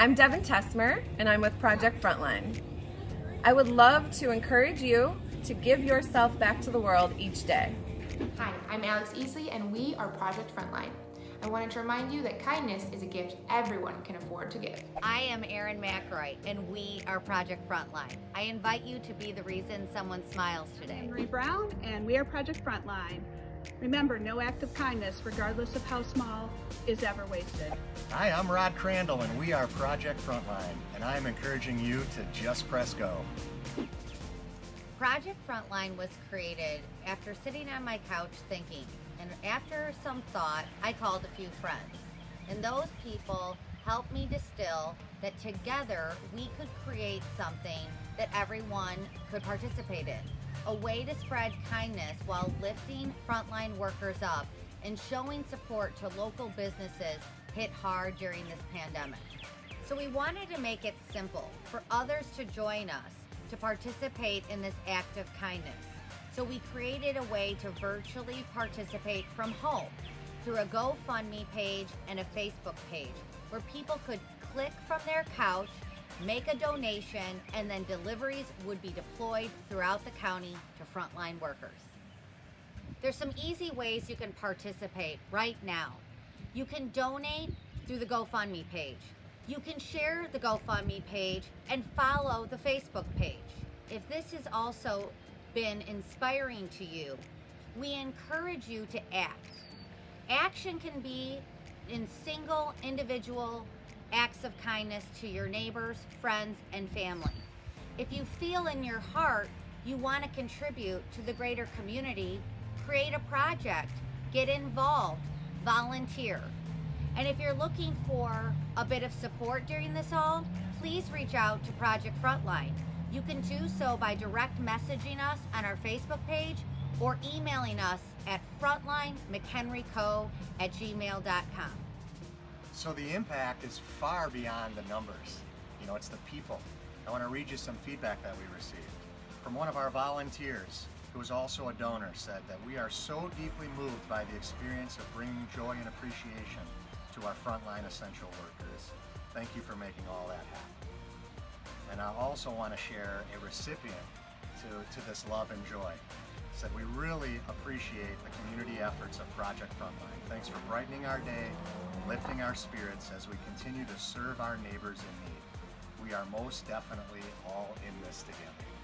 I'm Devin Tesmer, and I'm with Project Frontline. I would love to encourage you to give yourself back to the world each day. Hi, I'm Alex Easley, and we are Project Frontline. I wanted to remind you that kindness is a gift everyone can afford to give. I am Erin McRoy, and we are Project Frontline. I invite you to be the reason someone smiles today. Marie Brown, and we are Project Frontline. Remember, no act of kindness, regardless of how small, is ever wasted. Hi, I'm Rod Crandall, and we are Project Frontline, and I'm encouraging you to just press go. Project Frontline was created after sitting on my couch thinking, and after some thought, I called a few friends. And those people helped me distill that together we could create something that everyone could participate in. A way to spread kindness while lifting frontline workers up and showing support to local businesses hit hard during this pandemic. So we wanted to make it simple for others to join us to participate in this act of kindness. So we created a way to virtually participate from home through a GoFundMe page and a Facebook page where people could click from their couch, make a donation, and then deliveries would be deployed throughout the county to frontline workers. There's some easy ways you can participate right now. You can donate through the GoFundMe page. You can share the GoFundMe page and follow the Facebook page. If this has also been inspiring to you, we encourage you to act. Action can be in single individual acts of kindness to your neighbors, friends, and family. If you feel in your heart you want to contribute to the greater community, create a project, get involved, volunteer. And if you're looking for a bit of support during this all, please reach out to Project Frontline. You can do so by direct messaging us on our Facebook page or emailing us at frontlinemchenryco at gmail.com. So the impact is far beyond the numbers. You know, it's the people. I want to read you some feedback that we received. From one of our volunteers, who is also a donor, said that we are so deeply moved by the experience of bringing joy and appreciation to our frontline essential workers. Thank you for making all that happen. And I also want to share a recipient to, to this love and joy. Said we really appreciate the community efforts of Project Frontline. Thanks for brightening our day, lifting our spirits as we continue to serve our neighbors in need. We are most definitely all in this together.